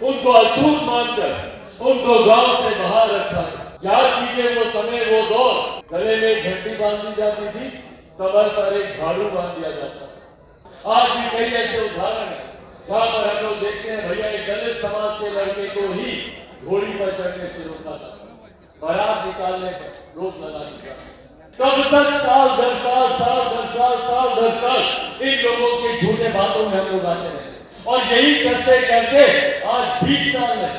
ان کو اچھوت مان کر، ان کو گاؤں سے باہر رکھا۔ یاد کیجیے وہ سمے، وہ دور۔ گلے میں ایک گھنٹی باندھی جاتی تھی، کمر پر ایک جھاڑو باندھ دیا جاتا۔ آج بھی کئی ایسے ادھارن ہیں، جہاں پر ہم لوگ دیکھتے ہیں، بھیا، ایک دلت سماج کے لڑکے کو ہی گھوڑی پر چڑھنے سے روکا تھا۔ بارات نکالنے پر روک لگا دیا کب تک سال در سال سال در سال سال در سال ان لوگوں کے جھوٹے باتوں میں ہم لوگ آتے رہے اور یہی کرتے کرتے آج بیس سال ہے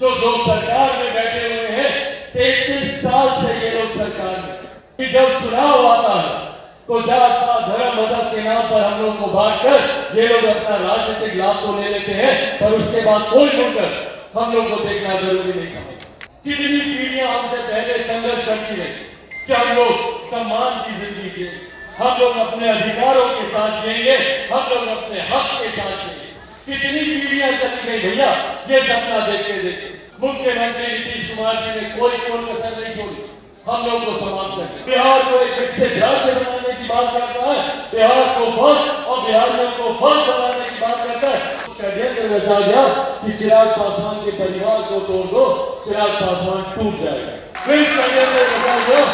جو لوگ سرکار میں بیٹھے ہوئے ہیں، تینتیس سال سے یہ لوگ سرکار میں کہ جب چناؤ آتا ہے، تو جات پات دھرم، مذہب کے نام پر ہم لوگ کو بانٹ کر یہ لوگ اپنا راجنیتک لابھ تو لے لیتے ہیں، پر اس کے بعد کوئی مل کر ہم لوگ کو دیکھنا ضروری نہیں سمجھتا کتنی پیڑھیاں ہم سے پہلے سنگرش کرتی رہی کہ ہم لوگ سمان کی زندگی جئیں ہم لوگ اپنے ادھیکاروں کے ساتھ جئیں گے، ہم لوگ اپنے حق کے ساتھ جئیں گے۔ کتنی پیڑھیاں چلی گئی بھیا یہ سپنا دیکھتے دیکھتے مکھیہ منتری نیتیش کمار جی نے کوئی کوئی کسر نہیں چھوڑی ہم لوگ کو سمان کرتے بہار کو ایک وکسے راجیہ بنانے کی بات کرتا ہے بہار کو فرسٹ اور بہاریوں کو فرسٹ بنانے کی بات کرتا ہے اس کا ڈیندر رچا گیا کہ چراغ پاسوان کے پریوار کو توڑ دو چراغ پاسوان ٹوٹ جائے گا پھر ڈیندر رچا گیا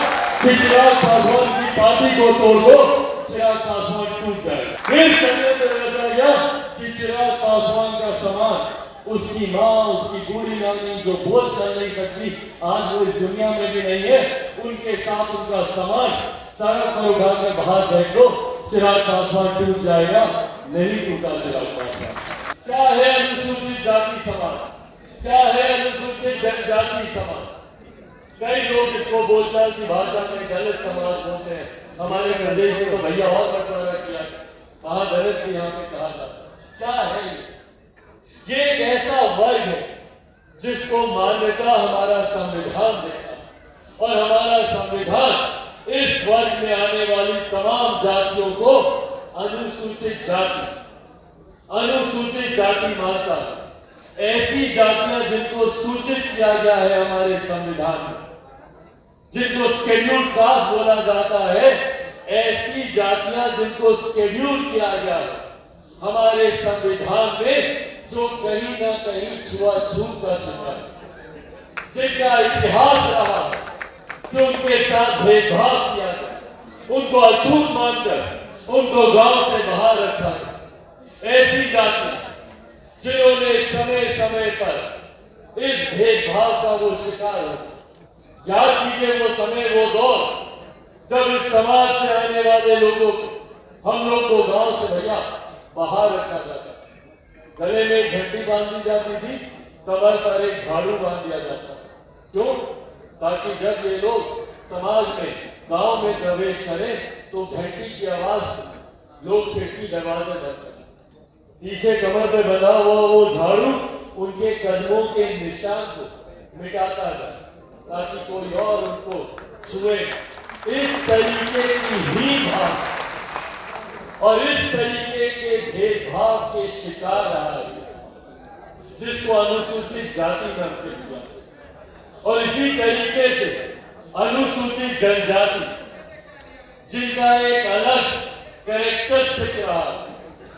کہ چراغ پاسوان کی پارٹی کو توڑ دو چراغ پاسوان ٹوٹ جائے گا پھر ڈیندر رچا گیا کہ چراغ پاسوان کا سامان اس کی ماں، اس کی بوڑھی نانی جو بول چل نہیں سکتی، آج وہ اس دنیا میں بھی نہیں ہے، ان کے ساتھ ان کا سامان سڑک پر اٹھا کر باہر بیٹھ دو، چراغ پاسوان ٹوٹ جائے گا، نہیں ٹوٹا چراغ پاسوان۔ کیا ہے انوسوچت جاتی سماج؟ کیا ہے انوسوچت جن جاتی سماج؟ کئی لوگ اس کو بول چال کی بھاشا میں دلت سماج بولتے ہیں۔ ہمارے پردیش میں تو بھیا اور بٹوارا کیا کہاں دلت بھی یہاں پہ کہا جاتا ہے۔ کیا ہے؟ یہ ایک ایسا ورگ ہے جس کو مانیتا ہمارا سمویدھان دیتا اور ہمارا سمویدھان اس ورگ میں آنے والی تمام جاتیوں کو انوسوچت جاتی انوسوچت جاتی مانتا ہے۔ ایسی جاتیاں جن کو سوچت کیا گیا ہے ہمارے سمویدھان میں، جن کو سکیڈیول کاسٹ بولا جاتا ہے، ایسی جاتیاں جن کو سکیڈیول کیا گیا ہے۔ ہمارے سمویدھان میں جو کہیں نہ کہیں چھوا چھوٹ کا شکر جن کا اتحاس رہا؟ جو ان کے ساتھ بھید بھاؤ کیا گیا۔ ان کو اچھوت مان کر، ان کو گاؤں سے باہر رکھا گیا۔ ایسی جاتی جنہوں نے سمے سمے پر اس بھید بھاؤ کا وہ شکار ہو۔ یاد کیجیے وہ سمے، وہ دور۔ جب اس سماج سے آنے والے لوگوں کو، ہم لوگ کو گاؤں سے بھیا باہر رکھا جاتا تھا گلے میں ایک گھنٹی باندھی جاتی تھی کمر پر ایک جھاڑو باندھ دیا جاتا تھا کیوں تاکہ جب یہ لوگ سماج میں گاؤں میں پرویش کریں تو گھنٹی کی آواز لوگ کھڑکی دروازے بند کریں پیچھے کمر پہ بنا ہوا وہ جھاڑو ان کے قدموں کے نشان کو مٹاتا جائے تاکہ کوئی اور ان کو چھوئے اس طریقے کی ہی بھاگ اور اس طریقے کے بھید بھاؤ کے شکار رہا ہے جس کو انوسوچت جاتی میں ہم اور اسی طریقے سے انوسوچت جن جاتی، جن کا ایک الگ کریکٹرسٹک رہا،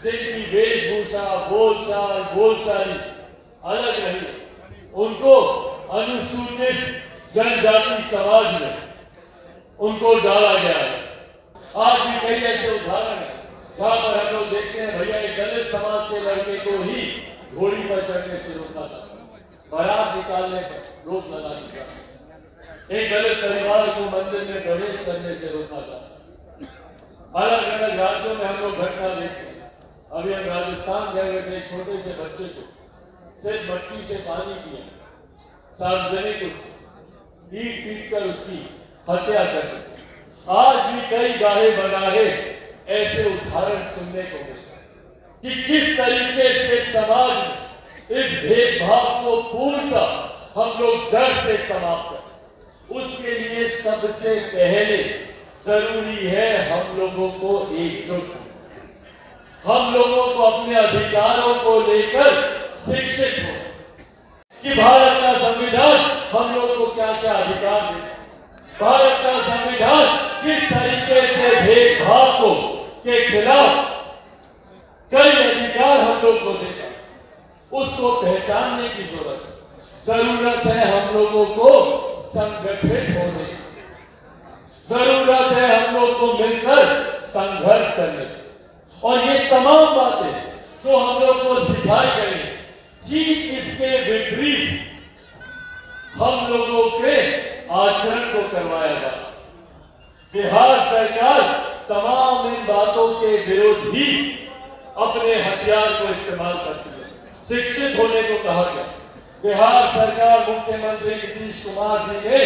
جن کی ویش بھوشا بول چال بول چالی الگ رہی۔ ان کو انوسوچت جن جاتی سماج میں ان کو ڈالا گیا۔ ہے آج بھی کئی ایسے ادھارن ہیں۔ جہاں پر ہم لوگ دیکھتے ہیں، بھیا، ایک دلت سماج کے لڑکے کو ہی گھوڑی پر چڑھنے سے روکا تھا۔ بارات نکالنے پر روک لگا دیا۔ ایک دلت پریوار کو مندر میں پرویش کرنے سے روکا تھا۔ الگ الگ راجوں میں ہم لوگ گھٹنا دیکھتے ہیں۔ ابھی ہم راجستھان گئے ہوئے تھے ایک چھوٹے سے بچے کو۔ صرف مٹی سے پانی پیا۔ سارجنک اس پیٹ پیٹ کر اس کی ہتیا کر دی۔ آج بھی کئی گاہے بگاہے ایسے ادھارن سننے کو ملتے ہیں کہ کس طریقے سے سماج میں اس بھید بھاؤ کو پورتا ہم لوگ جڑ سے سماپت کریں اس کے لیے سب سے پہلے ضروری ہے ہم لوگوں کو ایک جٹ ہم لوگوں کو اپنے ادھیکاروں کو لے کر شکشت ہو کہ بھارت کا سنویدھان ہم لوگ کو کیا کیا ادھیکار دیتا بھارت کا سنویدھان کس طریقے سے بھید بھاؤ کو کے خلاف کئی ادھیکار ہم لوگ کو دیتا اس کو پہچاننے کی ضرورت ہے۔ ضرورت ہے ہم لوگوں کو سنگٹھت ہونے کی۔ ضرورت ہے ہم لوگ کو مل کر سنگھرش کرنے کی۔ اور یہ تمام باتیں جو ہم لوگ کو سکھائی گئی ہیں ٹھیک اس کے وپریت ہم لوگوں کے آچرن کو کروایا جائے بہار سرکار تمام ان باتوں کے ورودھ ہی اپنے ہتھیار کو استعمال کرتی ہے۔ شکشت ہونے کو کہا گیا۔ بہار سرکار مکھیہ منتری نتیش کمار جی نے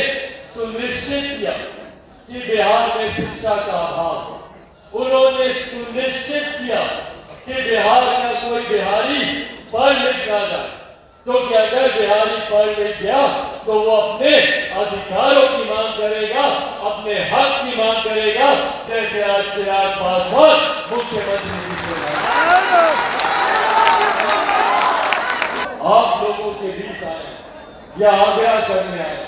سنشچت کیا کہ بہار میں شکشا کا ابھاؤ انہوں نے سنشچت کیا کہ بہار کا کوئی بہاری پڑھ لکھ نہ جائے۔ کیونکہ اگر بہاری پڑھ لکھ گیا تو وہ اپنے ادھیکاروں کی مانگ کرے گا اپنے حق کی مانگ کرے گا، جیسے آج چراغ پاسوان مکھیہ منتری جی سے مانگا آپ لوگوں کے بیچ آئے یا آگرہ کرنے آئے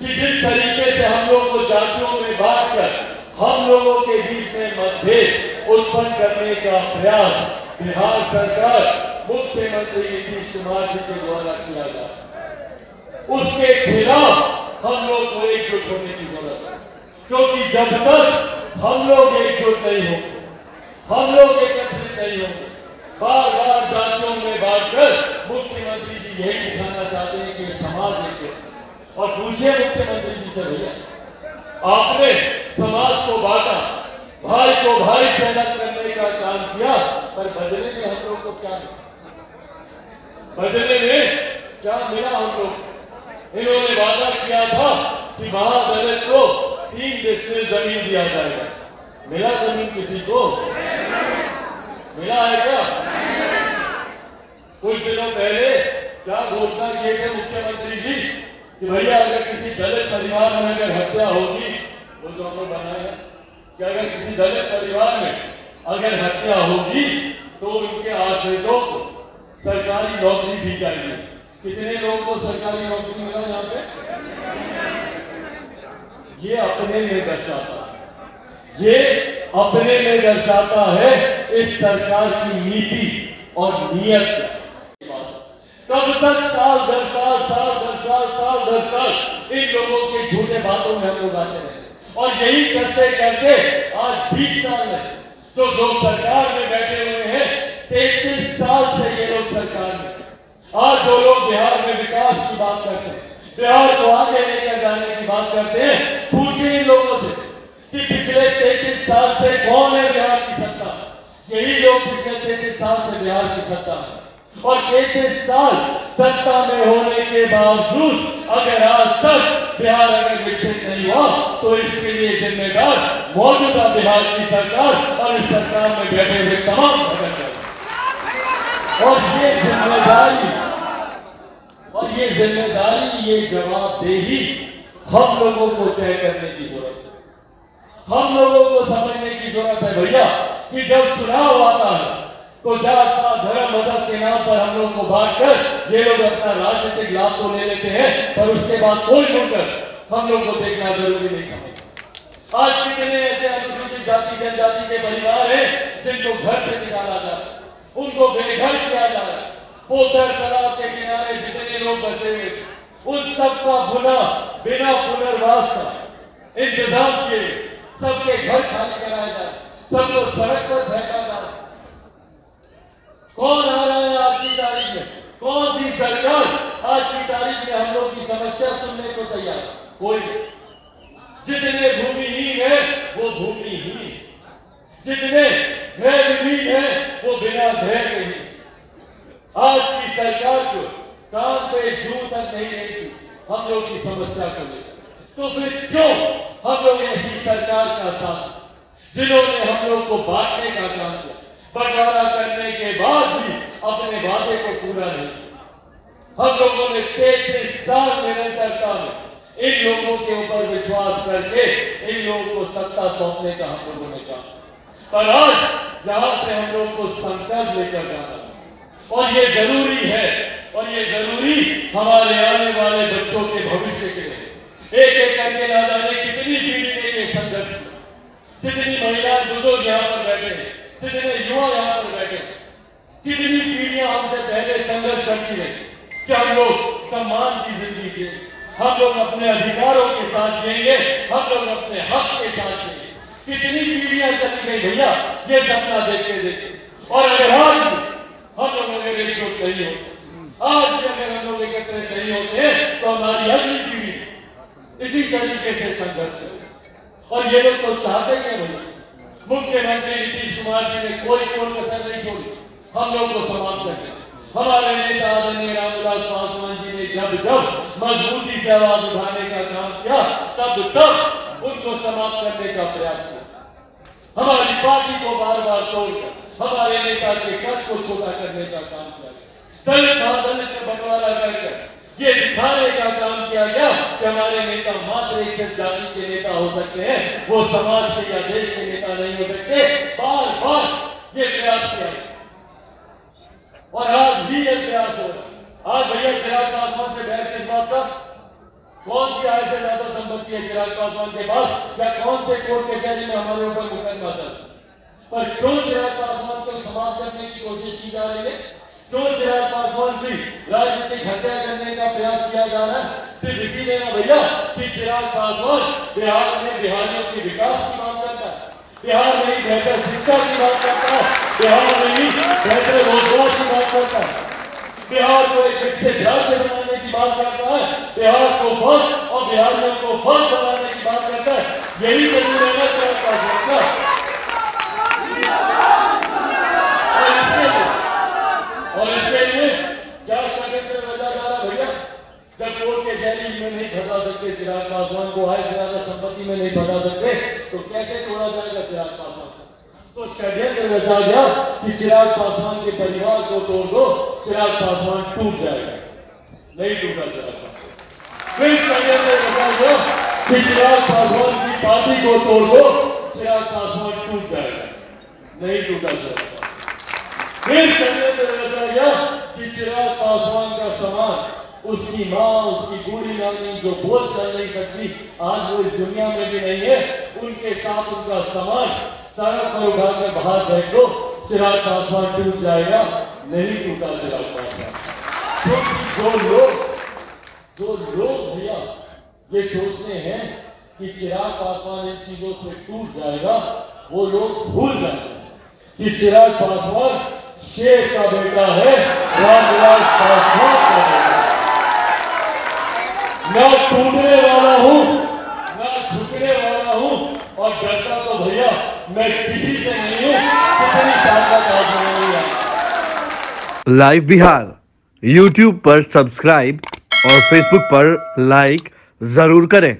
کہ جس طریقے سے ہم لوگ کو جاتیوں میں بات کر ہم لوگوں کے بیچ میں متبھید اتپن کرنے کا پریاس بہار سرکار مکھیہ منتری نتیش کمار جی کے دوارا کیا جائے اس کے خلاف ہم لوگ کو ایک جٹ ہونے کی ضرورت ہے۔ کیونکہ جب تک ہم لوگ ایک جٹ نہیں ہوں گے، ہم لوگ ایکترت نہیں ہوں گے۔ بار بار جاتیوں میں بات کر مکھیہ منتری جی یہی دکھانا چاہتے ہیں کہ سماج ایک ہے۔ اور پوچھے مکھیہ منتری جی سے بھیا، آپ نے سماج کو بانٹا، بھائی کو بھائی سے الگ کرنے کا کام کیا، پر بدلے میں ہم لوگ کو کیا ملا؟ بدلے میں کیا ملا ہم لوگ کو؟ انہوں نے وعدہ کیا تھا کہ مہا دلت کو تین ڈسمل زمین دیا جائے گا۔ ملا زمین کسی کو؟ ملا ہے کیا؟ کچھ دنوں پہلے کیا گھوشنا کیے تھے مکھیہ منتری جی کہ بھیا اگر کسی دلت پریوار میں اگر ہتیا ہوگی، وہ جو ہم نے بنایا۔ کہ اگر کسی دلت پریوار میں اگر ہتیا ہوگی تو ان کے آشرتوں کو سرکاری نوکری دی جائے گی۔ کتنے لوگوں کو سرکاری نوکری ملا یہاں پہ؟ یہ اپنے میں درشاتا ہے۔ یہ اپنے میں درشاتا ہے اس سرکار کی نیتی اور نیت۔ کب تک سال در سال سال در سال سال در سال ان لوگوں کے جھوٹے باتوں میں ہم لوگ آتے رہے اور یہی کرتے کرتے آج بیس سال ہے جو لوگ سرکار میں بیٹھے ہوئے ہیں۔ تینتیس سال سے یہ لوگ سرکار میں آج جو لوگ بہار میں وکاس کی بات کرتے ہیں، بہار کو آگے لے کر جانے کی بات کرتے ہیں، پوچھیں ان لوگوں سے کہ پچھلے تینتیس سال سے کون ہے بہار کی ستا؟ یہی لوگ پچھلے تینتیس سال سے بہار کی ستا ہے اور تینتیس سال ستا میں ہونے کے باوجود اگر آج تک بہار اگر وکست نہیں ہوا، تو اس کے لیے ذمہ دار موجودہ بہار کی سرکار اور اس سرکار میں بیٹھے ہوئے تمام اور یہ ذمہ داری ذمہ داری یہ جواب دہی ہم لوگوں کو طے کرنے کی ضرورت ہے۔ ہم لوگوں کو سمجھنے کی ضرورت ہے بھیا کہ جب چناؤ آتا ہے تو جات پات دھرم مذہب کے نام پر ہم لوگ کو بانٹ کر یہ لوگ اپنا راجنیتک لابھ تو لے لیتے ہیں، پر اس کے بعد کوئی مل کر ہم لوگ کو دیکھنا ضروری نہیں سمجھتا۔ آج کتنے ایسے انوسوچت جاتی، جن جاتی کے پریوار ہیں، جن کو گھر سے نکالا جا رہا ہے، ان کو بے گھر کیا جا رہا ہے۔ پوتر تالاب کے کنارے جتنے لوگ بسے ہوئے ان سب کا بنا بنا پنرواس کا انتظام کیے، سب کے گھر خالی کرایا جائے، سب کو سڑک پر پھینکا جائے۔ کون آ رہا ہے آج کی تاریخ میں؟ کون سی سرکار آج کی تاریخ میں ہم لوگ کی سمسیا سننے کو تیار؟ کوئی نہیں۔ جتنے بھومی ہی ہیں، وہ بھومی ہی جتنے غیر ہیں، وہ بنا گھر کے ہی آج کی سرکار کو کام پہ جو تک نہیں رہی تھی، ہم لوگ کی سمسیا کو لے تو پھر کیوں ہم لوگ ایسی سرکار کا ساتھ؟ جنہوں نے ہم لوگ کو بانٹنے کا کام کیا، بٹوارا کرنے کے بعد بھی اپنے وعدے کو پورا نہیں کیا۔ ہم لوگوں نے تینتیس سال نرنترتا میں ان لوگوں کے اوپر وشواس کر کے ان لوگوں کو ستا سونپنے کا ہم لوگوں نے کہا پر آج یہاں سے ہم لوگ کو سنکلپ لے کر جانا۔ ہے اور یہ ضروری ہے، اور یہ ضروری ہمارے آنے والے بچوں کے بھوشیہ کے لیے۔ ایک ایک کر کے نہ جانے کتنی پیڑھی نے یہ سنگھرش کیا جتنی مہیلا بزرگ یہاں پر بیٹھے ہیں؟ جتنے یوا یہاں پر بیٹھے ہیں؟ کتنی پیڑھیاں ہم سے پہلے سنگرش کرتی رہی کہ ہم لوگ سمان کی زندگی جیے ہم لوگ اپنے ادھیکاروں کے ساتھ جئیں گے، ہم لوگ اپنے حق کے ساتھ جئیں گے۔ کتنی پیڑھیاں چلی گئی بھیا، یہ سپنا دیکھتے دیکھتے۔ اور اگر آج ہاں ہم لوگ اگر ایک جوٹ نہیں ہوتے آج بھی اگر ہم لوگ اکترے نہیں ہوتے تو ہماری اگلی پیڑھی اسی طریقے سے سنگرش کرے اور یہ لوگ تو چاہتے ہی ہیں بھائی مکھیہ منتری نیتیش کمار جی نے کوئی کوئی کسر نہیں چھوڑی۔ ہم لوگ کو سماپت کرنے ہمارے نیتا آدمی رام ولاس پاسوان جی نے جب جب مضبوطی سے آواز اٹھانے کا کام کیا، تب تب ان کو سماپت کرنے کا پریاس کیا۔ ہماری پارٹی کو بار بار توڑ کر۔ ہمارے نیتا کے قد کو چھوٹا کرنے کا کام کیا گیا۔ دلت دلت میں بٹوارا کر کر یہ دکھانے کا کام کیا گیا کہ ہمارے نیتا ماتر ایک سے جاتی کے نیتا ہو سکتے ہیں۔ وہ سماج کے یا دیش کے نیتا نہیں ہو سکتے۔ بار بار یہ پریاس کیا گیا۔ اور آج بھی یہ پریاس ہو رہا آج بھیا چراغ پاسوان سے بہت کس بات کا؟ کون سی آئے سے زیادہ سمپتی ہے چراغ پاسوان کے پاس؟ یا کون سے کورٹ کے چہرے میں ہمارے اوپر مقدمہ چل پر کیوں چراغ پاسوان کو سماپت کرنے کی کوشش کی جا رہی ہے۔ کیوں چراغ پاسوان کی راجنیتک ہتیا کرنے کا پریاس کیا جا رہا ہے۔ صرف اسی لیے نا بھیا کہ چراغ پاسوان بہار میں بہاریوں کی وکاس کی بات کرتا ہے۔ بہار میں ہی بہتر شکشا کی بات کرتا ہے۔ بہار میں ہی بہتر روزگار کی بات کرتا ہے۔ بہار کو ایک وکسے راجیہ بنانے کی بات کرتا ہے۔ بہار کو فرسٹ اور بہاریوں کو فرسٹ بنانے کی بات کرتا ہے۔ یہی ضرور ہے نا چراغ پاسوان کا اور اس کے لیے اور اس کے لیے کیا شگندر رجا جا رہا بھیا جب کے شہری میں نہیں پھنسا سکتے، چراغ پاسوان کو آئے سے زیادہ سمپتی میں نہیں پھنسا سکتے، تو کیسے توڑا جائے گا چراغ پاسوان تو شگندر رجا گیا کہ چراغ پاسوان کے پریوار کو توڑ دو، چراغ پاسوان ٹوٹ جائے گا۔ نہیں ٹوٹا چراغ پاسوان پھر شگندر رجا گیا کہ چراغ پاسوان کی پارٹی کو توڑ دو، چراغ پاسوان ٹوٹ جائے گا۔ نہیں ٹوٹا چراغ پاسوان پھر شگندر رجا گیا کہ چراغ پاسوان کا سامان اس کی ماں اس کی بوڑھی نانی جو بول چل نہیں سکتی آج وہ اس دنیا میں بھی نہیں ہے ان کے ساتھ ان کا سامان سڑک پر اٹھا کے باہر پھینک دو چراغ پاسوان ٹوٹ جائے گا نہیں ٹوٹا چراغ پاسوان کیونکہ جو لوگ جو لوگ بھیا یہ سوچتے ہیں کہ چراغ پاسوان ان چیزوں سے ٹوٹ جائے گا وہ لوگ بھول جائیں گے کہ چراغ پاسوان شیر کا بیٹا ہے رام ولاس پاسوان کا بیٹا ہے میں ٹوٹنے والا ہوں۔ میں جھکنے والا ہوں۔ اور ڈرتا تو بھیا، میں کسی سے نہیں ہوں۔ کتنی طاقت آج میں نہیں ہے لائیو بہار یوٹیوب پر سبسکرائب اور فیس بک پر لائک ضرور کریں۔